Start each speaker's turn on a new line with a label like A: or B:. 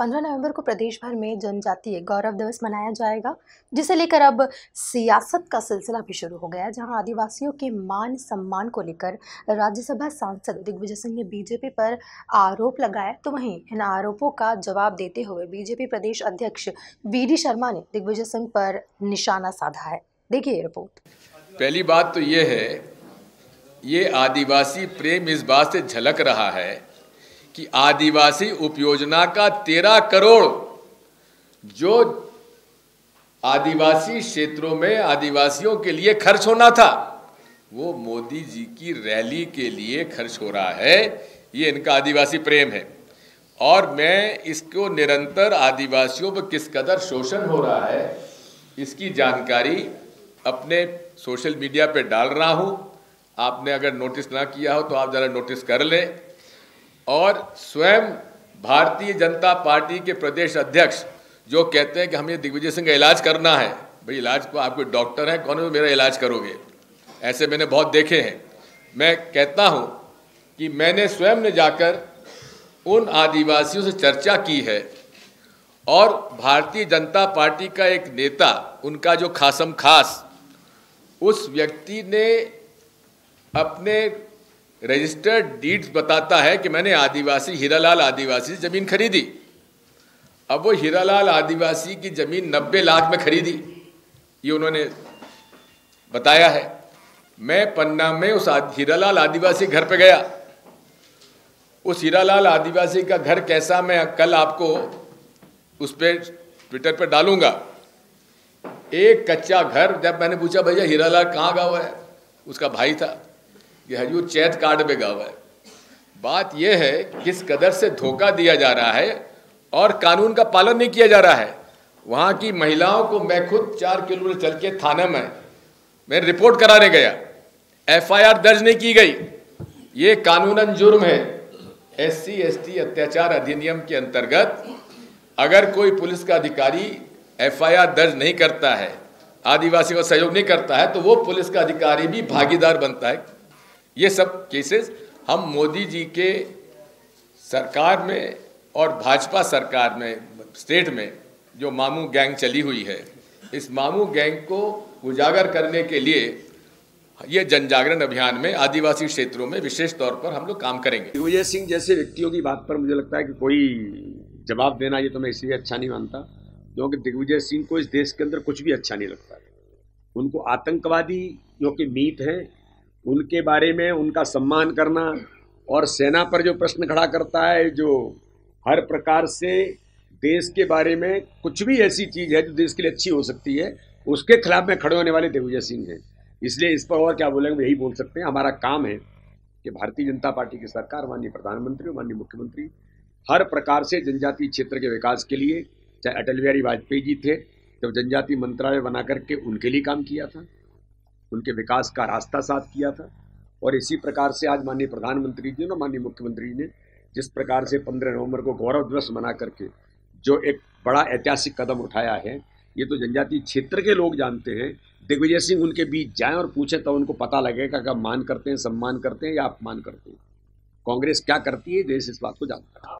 A: पंद्रह नवंबर को प्रदेश भर में जनजातीय गौरव दिवस मनाया जाएगा, जिसे लेकर अब सियासत का सिलसिला भी शुरू हो गया जहाँ आदिवासियों के मान सम्मान को लेकर राज्यसभा सांसद दिग्विजय सिंह ने बीजेपी पर आरोप लगाया। तो वहीं इन आरोपों का जवाब देते हुए बीजेपी प्रदेश अध्यक्ष वी डी शर्मा ने दिग्विजय सिंह पर निशाना साधा है। देखिए रिपोर्ट।
B: पहली बात तो ये है, ये आदिवासी प्रेम इस बात से झलक रहा है कि आदिवासी उपयोजना का तेरह करोड़ जो आदिवासी क्षेत्रों में आदिवासियों के लिए खर्च होना था, वो मोदी जी की रैली के लिए खर्च हो रहा है, ये इनका आदिवासी प्रेम है। और मैं इसको निरंतर आदिवासियों पर किस कदर शोषण हो रहा है, इसकी जानकारी अपने सोशल मीडिया पे डाल रहा हूँ। आपने अगर नोटिस ना किया हो तो आप ज़रा नोटिस कर लें। और स्वयं भारतीय जनता पार्टी के प्रदेश अध्यक्ष जो कहते हैं कि हमें दिग्विजय सिंह का इलाज करना है। भाई, इलाज को आप कोई डॉक्टर हैं, कौन है मेरा इलाज करोगे? ऐसे मैंने बहुत देखे हैं। मैं कहता हूँ कि मैंने स्वयं ने जाकर उन आदिवासियों से चर्चा की है और भारतीय जनता पार्टी का एक नेता, उनका जो खासम खास, उस व्यक्ति ने अपने रजिस्टर्ड डीड्स बताता है कि मैंने आदिवासी, हीरालाल आदिवासी से ज़मीन खरीदी। अब वो हीरालाल आदिवासी की ज़मीन नब्बे लाख में खरीदी। ये उन्होंने बताया है। मैं पन्ना में उस हीरालाल आदिवासी घर पे गया। उस हीरालाल आदिवासी का घर कैसा, मैं कल आपको उस पर ट्विटर पर डालूँगा। एक कच्चा घर, जब मैंने पूछा, भैया, हीरालाल कहाँ गाँव है? उसका भाई था। कि हजूर चैत कार्ड में गावा है। बात यह है, किस कदर से धोखा दिया जा रहा है और कानून का पालन नहीं किया जा रहा है। वहाँ की महिलाओं को मैं खुद चार किलोमीटर चल के थाने में, मैं रिपोर्ट कराने गया। एफआईआर दर्ज नहीं की गई। ये कानूनन जुर्म है। एससी, एसटी अत्याचार अधिनियम के अंतर्गत अगर कोई पुलिस का अधिकारी एफआईआर दर्ज नहीं करता है, आदिवासी को सहयोग नहीं करता है तो वो पुलिस का अधिकारी भी भागीदार बनता है। ये सब केसेस हम मोदी जी के सरकार में और भाजपा सरकार में स्टेट में जो मामू गैंग चली हुई है, इस मामू गैंग को उजागर करने के लिए ये जन जागरण अभियान में, आदिवासी क्षेत्रों में विशेष तौर पर हम लोग काम करेंगे।
C: दिग्विजय सिंह जैसे व्यक्तियों की बात पर मुझे लगता है कि कोई जवाब देना ये तो मैं इसलिए अच्छा नहीं मानता, क्योंकि दिग्विजय सिंह को इस देश के अंदर कुछ भी अच्छा नहीं लगता। उनको आतंकवादी जो कि मीत हैं उनके बारे में, उनका सम्मान करना और सेना पर जो प्रश्न खड़ा करता है, जो हर प्रकार से देश के बारे में कुछ भी ऐसी चीज़ है जो देश के लिए अच्छी हो सकती है, उसके खिलाफ में खड़े होने वाले दिग्विजय सिंह हैं। इसलिए इस पर और क्या बोलेंगे यही बोल सकते हैं। हमारा काम है कि भारतीय जनता पार्टी की सरकार, माननीय प्रधानमंत्री और माननीय मुख्यमंत्री, हर प्रकार से जनजातीय क्षेत्र के विकास के लिए, चाहे अटल बिहारी वाजपेयी जी थे, जब जनजातीय मंत्रालय बना करके उनके लिए काम किया था। उनके विकास का रास्ता साफ़ किया था। और इसी प्रकार से आज माननीय प्रधानमंत्री जी और माननीय मुख्यमंत्री ने जिस प्रकार से पंद्रह नवंबर को गौरव दिवस मना करके जो एक बड़ा ऐतिहासिक कदम उठाया है, ये तो जनजातीय क्षेत्र के लोग जानते हैं। दिग्विजय सिंह उनके बीच जाएँ और पूछें तो उनको पता लगेगा कि मान करते हैं, सम्मान करते हैं या अपमान करते हैं। कांग्रेस क्या करती है, देश इस बात को जानता है।